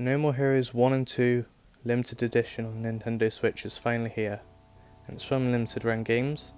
No More Heroes 1 and 2 limited edition on Nintendo Switch is finally here, and it's from Limited Run Games.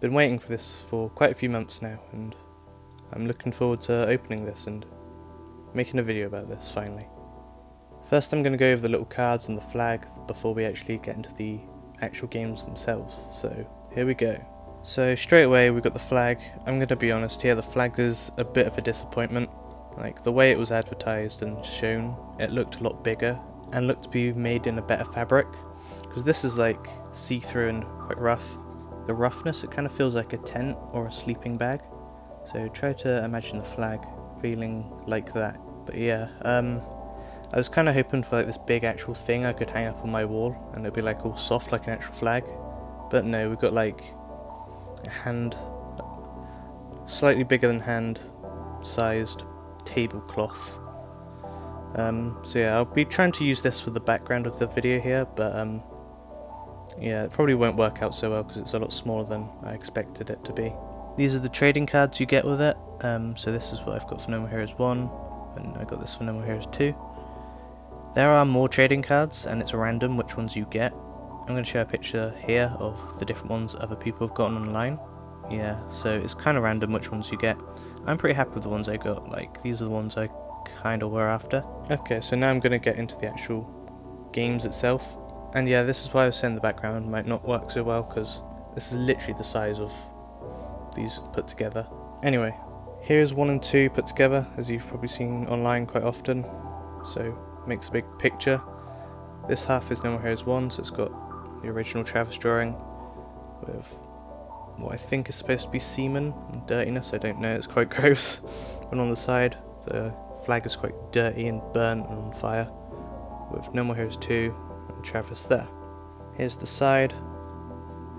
Been waiting for this for quite a few months now, and I'm looking forward to opening this and making a video about this finally. First I'm going to go over the little cards and the flag before we actually get into the actual games themselves, so here we go. So straight away we've got the flag, I'm going to be honest here, the flag is a bit of a disappointment. Like the way it was advertised and shown, it looked a lot bigger and looked to be made in a better fabric. Because this is like see-through and quite rough. The roughness, it kind of feels like a tent or a sleeping bag. So try to imagine the flag feeling like that. But yeah, um, I was kind of hoping for like this big actual thing I could hang up on my wall and it'd be like all soft like an actual flag. But no, we've got like a hand, slightly bigger than hand sized tablecloth. Um, so yeah, I'll be trying to use this for the background of the video here, but um, yeah, it probably won't work out so well because it's a lot smaller than I expected it to be. These are the trading cards you get with it. Um, so this is what I've got for No More Heroes 1, and I got this for No More Heroes 2. There are more trading cards, and it's random which ones you get. I'm going to show a picture here of the different ones other people have gotten online. Yeah, so it's kind of random which ones you get. I'm pretty happy with the ones I got, like these are the ones I kind of were after. Okay, so now I'm going to get into the actual games itself. And yeah, this is why I was saying the background might not work so well, because this is literally the size of these put together. Anyway, here's 1 and 2 put together, as you've probably seen online quite often, so makes a big picture. This half is No More Heroes 1, so it's got the original Travis drawing, with what I think is supposed to be semen and dirtiness, I don't know, it's quite gross. and on the side, the flag is quite dirty and burnt and on fire, with No More Heroes 2 and Travis there. Here's the side,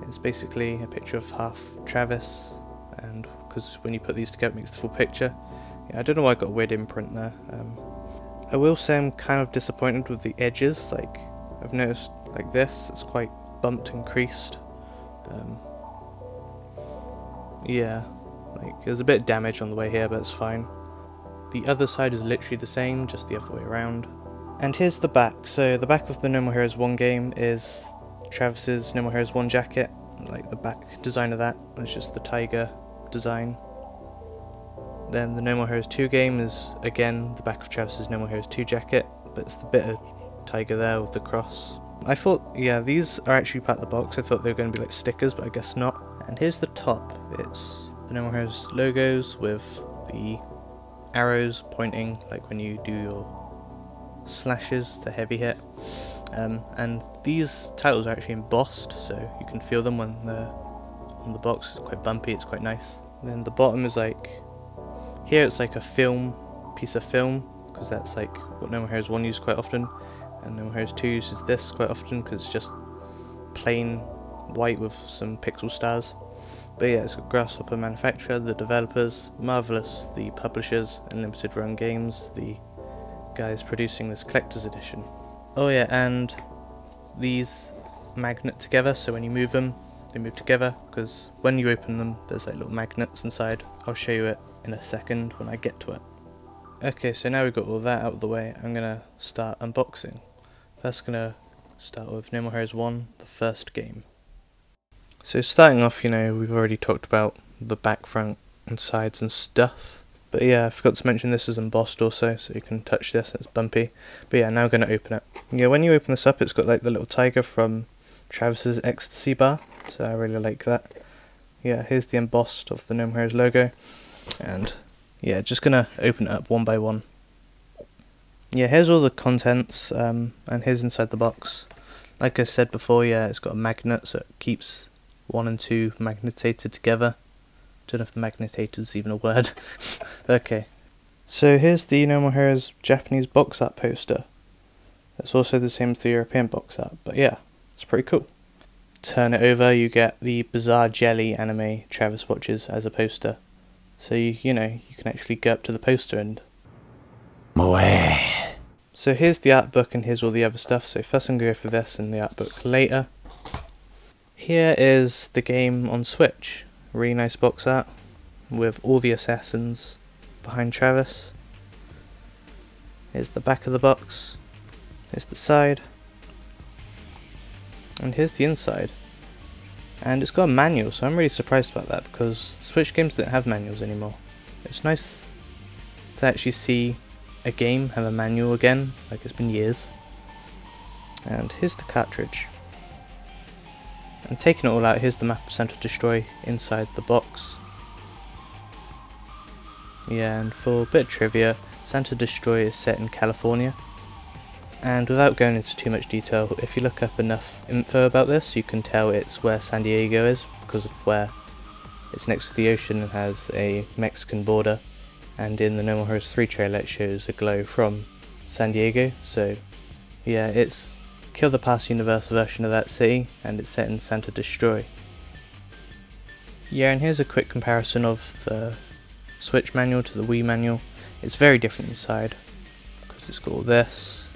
it's basically a picture of half Travis, and because when you put these together it makes the full picture. Yeah, I don't know why I got a weird imprint there. Um, I will say I'm kind of disappointed with the edges, like I've noticed like this, it's quite bumped and creased. Um, yeah, like there's a bit of damage on the way here, but it's fine. The other side is literally the same, just the other way around. And here's the back. So the back of the No More Heroes 1 game is Travis's No More Heroes 1 jacket, like the back design of that. It's just the tiger design. Then the No More Heroes 2 game is again the back of Travis's No More Heroes 2 jacket, but it's the bit of tiger there with the cross. I thought, yeah, these are actually part of the box. I thought they were going to be like stickers, but I guess not. And here's the top. It's the No More Heroes logos with the arrows pointing like when you do your slashes to heavy hit. Um, and these titles are actually embossed, so you can feel them when they're on the box. It's quite bumpy, it's quite nice. And then the bottom is like, here it's like a film, piece of film, because that's like what No More Heroes 1 uses quite often, and No More Heroes 2 uses this quite often because it's just plain white with some pixel stars. But yeah, it's Grasshopper Manufacture, the developers, Marvelous, the publishers, and Limited Run Games, the guys producing this collector's edition. Oh yeah, and these magnet together, so when you move them, they move together, because when you open them, there's like little magnets inside. I'll show you it in a second when I get to it. Okay, so now we've got all that out of the way, I'm going to start unboxing. First going to start with No More Heroes 1, the first game. So starting off, you know, we've already talked about the back, front and sides and stuff. But yeah, I forgot to mention this is embossed also, so you can touch this, it's bumpy. But yeah, now I'm going to open it. Yeah, when you open this up, it's got like the little tiger from Travis's Ecstasy Bar, so I really like that. Yeah, here's the embossed of the No More Heroes logo, and yeah, just going to open it up one by one. Yeah, here's all the contents, um, and here's inside the box. Like I said before, yeah, it's got a magnet, so it keeps 1 and 2 magnetated together. Don't know if magnetated is even a word. okay. So here's the No More Heroes Japanese box art poster. It's also the same as the European box art, but yeah, it's pretty cool. Turn it over, you get the Bizarre Jelly anime Travis watches as a poster. So you, you know, you can actually go up to the poster and... Moe. So here's the art book and here's all the other stuff. So first I'm going to go for this and the art book later. Here is the game on Switch. Really nice box art with all the assassins behind Travis. Here's the back of the box. Here's the side. And here's the inside. And it's got a manual, so I'm really surprised about that because Switch games don't have manuals anymore. It's nice to actually see a game have a manual again, like it's been years. And here's the cartridge. And taking it all out, here's the map of Santa Destroy inside the box. Yeah, and for a bit of trivia, Santa Destroy is set in California. And without going into too much detail, if you look up enough info about this, you can tell it's where San Diego is because of where it's next to the ocean and has a Mexican border. And in the No More Heroes 3 trailer, it shows a glow from San Diego. So, yeah, it's Kill the Past Universe version of that city, and it's set in Santa Destroy. Yeah, and here's a quick comparison of the Switch manual to the Wii manual. It's very different inside because it's got all this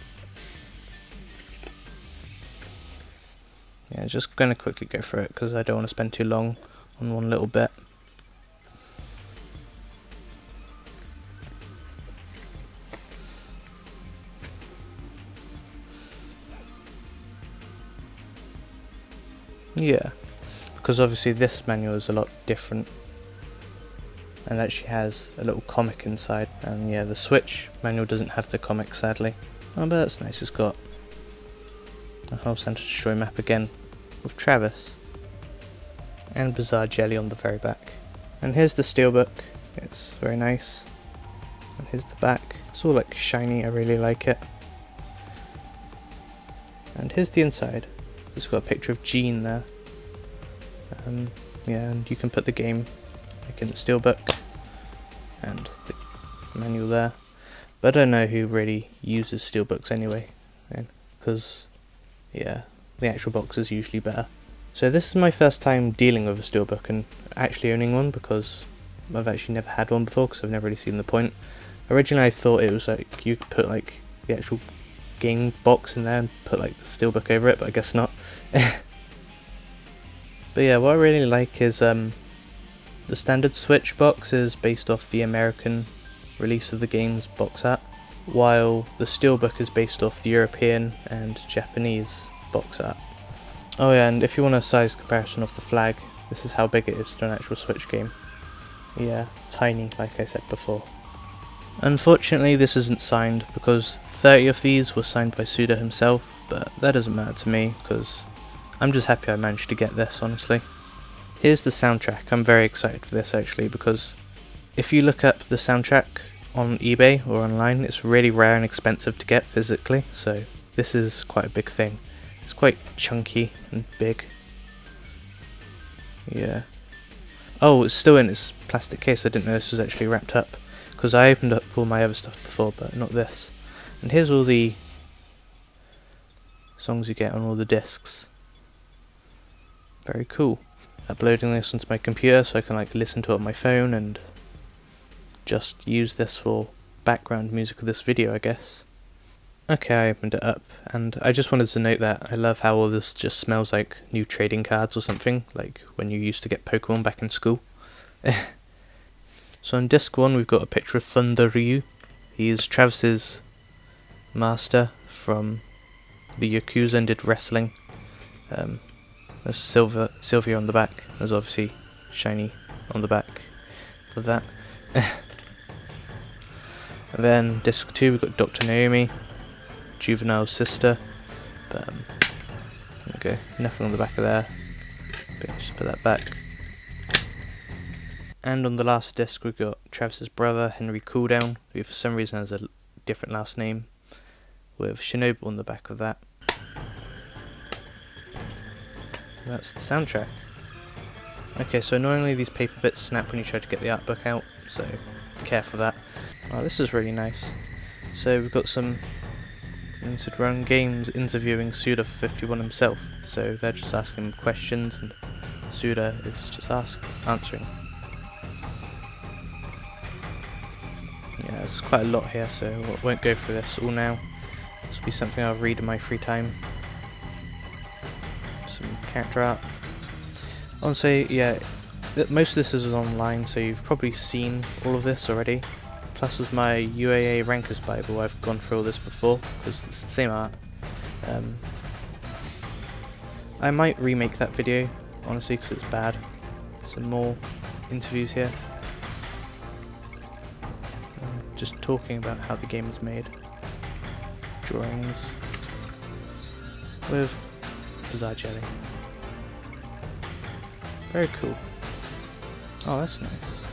yeah, just going to quickly go through it because I don't want to spend too long on one little bit. Yeah, because obviously this manual is a lot different and actually has a little comic inside and yeah the Switch manual doesn't have the comic sadly. Oh but that's nice, it's got the whole Santa Destroy map again with Travis and Bizarre Jelly on the very back. And here's the steelbook, it's very nice. And here's the back, it's all like shiny, I really like it. And here's the inside, it's got a picture of Jeane there. Um, yeah, and you can put the game like in the steelbook and the manual there. But I don't know who really uses steelbooks anyway, because yeah, the actual box is usually better. So this is my first time dealing with a steelbook and actually owning one because I've actually never had one before because I've never really seen the point. Originally I thought it was like you could put like the actual game box in there and put like the steelbook over it, but I guess not. But yeah, what I really like is um, the standard Switch box is based off the American release of the game's box art, while the steelbook is based off the European and Japanese box art. Oh yeah, and if you want a size comparison of the flag, this is how big it is to an actual Switch game. Yeah, tiny, like I said before. Unfortunately, this isn't signed because 30 of these were signed by Suda himself, but that doesn't matter to me because I'm just happy I managed to get this, honestly. Here's the soundtrack. I'm very excited for this actually because if you look up the soundtrack on eBay or online, it's really rare and expensive to get physically, so this is quite a big thing. It's quite chunky and big. Yeah. Oh, it's still in its plastic case. I didn't know this was actually wrapped up. Because I opened up all my other stuff before, but not this. And here's all the songs you get on all the discs. Very cool. Uploading this onto my computer so I can like listen to it on my phone and just use this for background music of this video, I guess. Okay, I opened it up, and I just wanted to note that I love how all this just smells like new trading cards or something, like when you used to get Pokemon back in school. so on disc 1 we've got a picture of Thunder Ryu. He is Travis's master from the Yakuza and did wrestling. Um, there's silver, Sylvia on the back, there's obviously shiny on the back of that. and then disc 2 we've got Dr. Naomi, Juvenile's sister. But, um, okay, nothing on the back of there. Just put that back. And on the last disc we've got Travis's brother, Henry Cooldown, who for some reason has a different last name, with Shinobu on the back of that. That's the soundtrack. Okay, so normally these paper bits snap when you try to get the art book out, so care for that. Oh, this is really nice. So we've got some Limited Run Games interviewing Suda 51 himself, so they're just asking him questions and Suda is just ask, answering. Yeah, there's quite a lot here, so I won't go through this all now. This will be something I'll read in my free time. Some character art. Honestly, yeah, most of this is online, so you've probably seen all of this already plus with my UAA Rankers Bible, I've gone through all this before, because it's the same art. Um, I might remake that video, honestly, because it's bad. Some more interviews here. Just talking about how the game is made. Drawings. With Bizarre Jelly. Very cool. Oh, that's nice.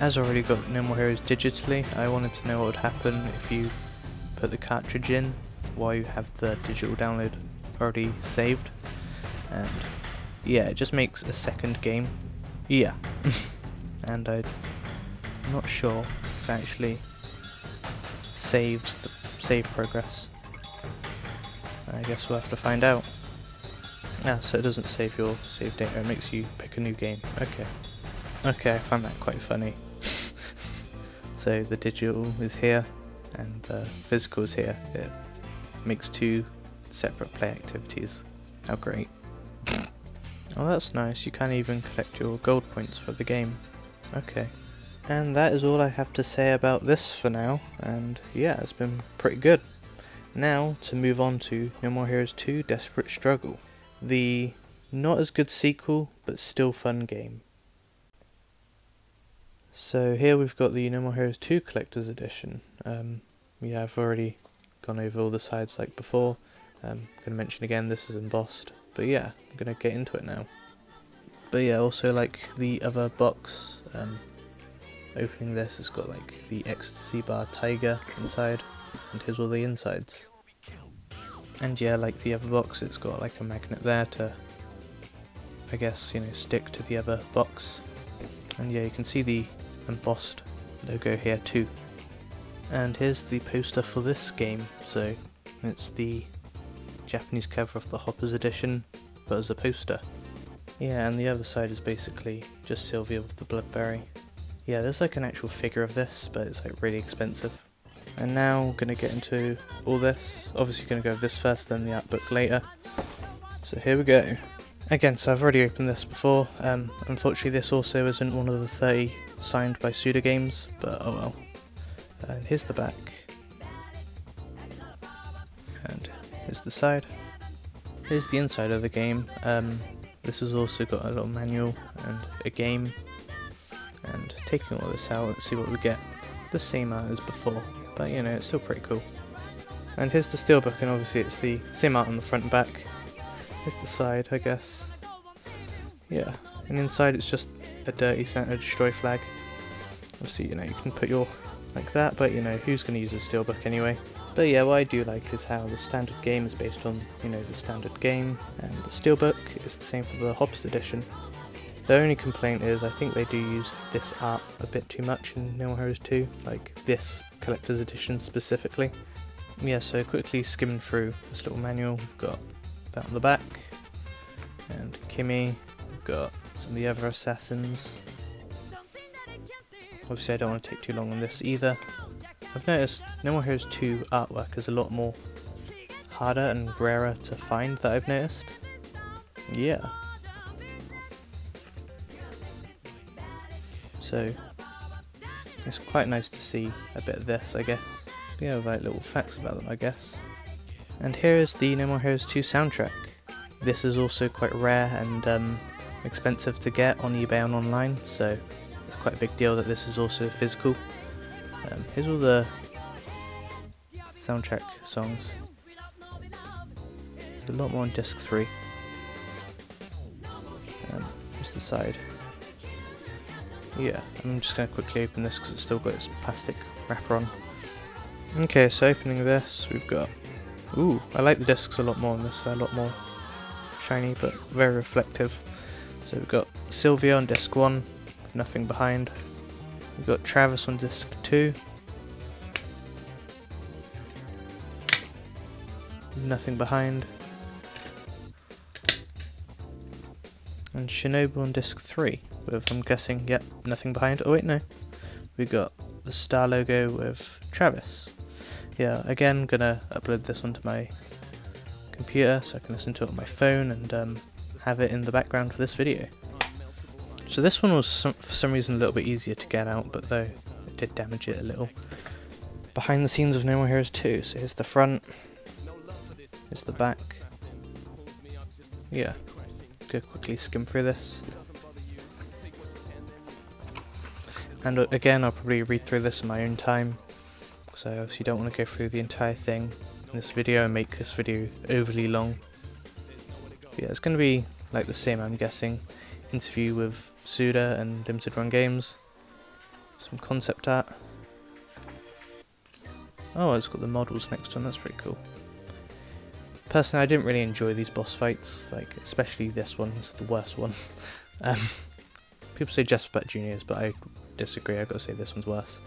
As I already got No More Heroes digitally, I wanted to know what would happen if you put the cartridge in while you have the digital download already saved. And yeah, it just makes a second game. Yeah. and I'm not sure actually saves the save progress. I guess we'll have to find out. Yeah, so it doesn't save your save data, it makes you pick a new game. Okay. Okay, I found that quite funny. so the digital is here and the physical is here. It makes two separate play activities. How great. oh that's nice, you can even collect your gold points for the game. Okay. And that is all I have to say about this for now, and yeah, it's been pretty good. Now, to move on to No More Heroes 2 Desperate Struggle the not as good sequel, but still fun game. So here we've got the No More Heroes 2 Collector's Edition. Um, yeah, I've already gone over all the sides like before. Um, I'm going to mention again, this is embossed. But yeah, I'm going to get into it now. But yeah, also like the other box, um, opening this, it's got like the ecstasy bar tiger inside, and here's all the insides. And yeah, like the other box, it's got like a magnet there to, I guess, you know, stick to the other box. And yeah, you can see the embossed logo here too. And here's the poster for this game. So it's the Japanese cover of the Hoppers edition, but as a poster. Yeah, and the other side is basically just Sylvia with the Bloodberry. Yeah, there's like an actual figure of this, but it's like really expensive. And now I'm going to get into all this. Obviously going to go this first, then the art book later. So here we go. Again, so I've already opened this before. Um, unfortunately this also isn't one of the 30 signed by Suda Games, but oh well. And here's the back. And here's the side. Here's the inside of the game. Um, this has also got a little manual and a game. And taking all this out, let's see what we get. The same art as before but you know, it's still pretty cool. And here's the steelbook, and obviously it's the same art on the front and back. Here's the side, I guess. Yeah, and inside it's just a dirty Santa Destroy flag. Obviously, you know, you can put your like that, but you know, who's going to use a steelbook anyway? But yeah, what I do like is how the standard game is based on, you know, the standard game, and the steelbook is the same for the Hoppers edition. The only complaint is I think they do use this art a bit too much in No More Heroes 2, like this collector's edition specifically. Yeah, so quickly skimming through this little manual, we've got that on the back, and Kimmy, we've got some of the other assassins. Obviously I don't want to take too long on this either. I've noticed No More Heroes 2 artwork is a lot more harder and rarer to find that I've noticed. Yeah. So it's quite nice to see a bit of this, I guess. Yeah, like little facts about them, I guess. And here is the No More Heroes 2 soundtrack. This is also quite rare and um, expensive to get on eBay and online, so it's quite a big deal that this is also physical. Um, here's all the soundtrack songs. A lot more on disc 3. Um, here's the side. Yeah, I'm just going to quickly open this because it's still got its plastic wrapper on. Okay, so opening this, we've got... Ooh, I like the discs a lot more on this, they're a lot more shiny but very reflective. So we've got Sylvia on disc 1, nothing behind. We've got Travis on disc 2. Nothing behind. And Shinobu on disc 3 with, I'm guessing, yep, nothing behind. Oh wait, no. We got the star logo with Travis. Yeah, again, gonna upload this onto my computer so I can listen to it on my phone and um, have it in the background for this video. So this one was some, for some reason a little bit easier to get out, but though it did damage it a little. Behind the scenes of No More Heroes 2, so here's the front, here's the back. Yeah, quickly skim through this. And uh, again, I'll probably read through this in my own time, so I obviously don't want to go through the entire thing in this video and make this video overly long. But yeah, it's going to be like the same, I'm guessing. Interview with Suda and Limited Run Games. Some concept art. Oh, it's got the models next to them, that's pretty cool. Personally, I didn't really enjoy these boss fights, like especially this one, it's the worst one. um, people say Jesper Juniors, but I disagree, I've got to say this one's worse.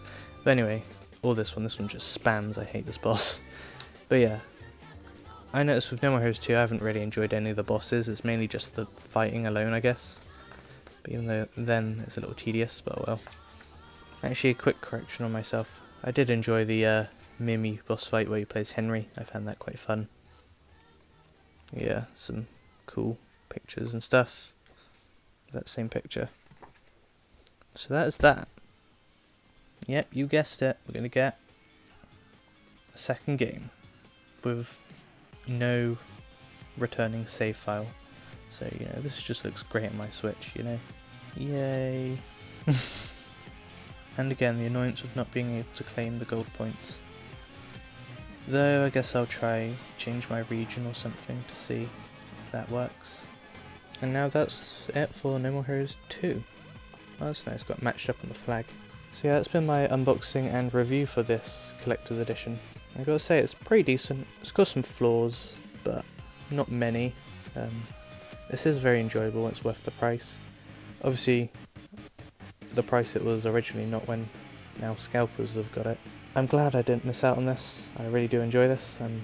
But anyway, or this one, this one just spams, I hate this boss. But yeah, I noticed with No More Heroes 2 I haven't really enjoyed any of the bosses, it's mainly just the fighting alone I guess. But even though then it's a little tedious, but well. Actually a quick correction on myself. I did enjoy the uh, Mimi boss fight where he plays Henry, I found that quite fun. Yeah, some cool pictures and stuff. That same picture. So that is that. Yep, you guessed it. We're going to get a second game with no returning save file. So, you know, this just looks great on my Switch, you know. Yay. and again, the annoyance of not being able to claim the gold points. Though I guess I'll try change my region or something to see if that works. And now that's it for No More Heroes 2. Oh, that's nice, got matched up on the flag. So yeah, that's been my unboxing and review for this collector's edition. I gotta say, it's pretty decent. It's got some flaws, but not many. Um, this is very enjoyable, it's worth the price. Obviously, the price it was originally, not when now scalpers have got it. I'm glad I didn't miss out on this. I really do enjoy this and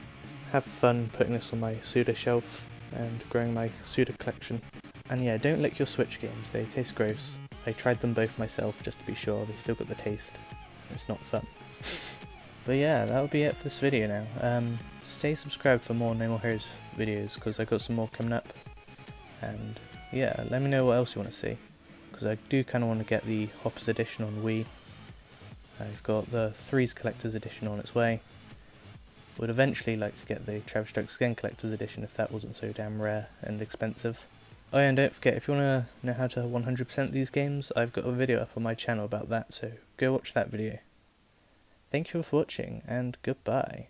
have fun putting this on my Suda shelf and growing my Suda collection. And yeah, don't lick your Switch games, they taste gross. I tried them both myself just to be sure, they still got the taste. It's not fun. but yeah, that'll be it for this video now. Um, stay subscribed for more No More Heroes videos, because I got some more coming up. And yeah, let me know what else you want to see. Because I do kind of want to get the Hoppers edition on Wii. Uh, I've got the Threes Collector's Edition on its way. Would eventually like to get the Travis Strikes Again Collector's Edition if that wasn't so damn rare and expensive. Oh yeah, and don't forget, if you want to know how to 100% these games, I've got a video up on my channel about that, so go watch that video. Thank you for watching, and goodbye.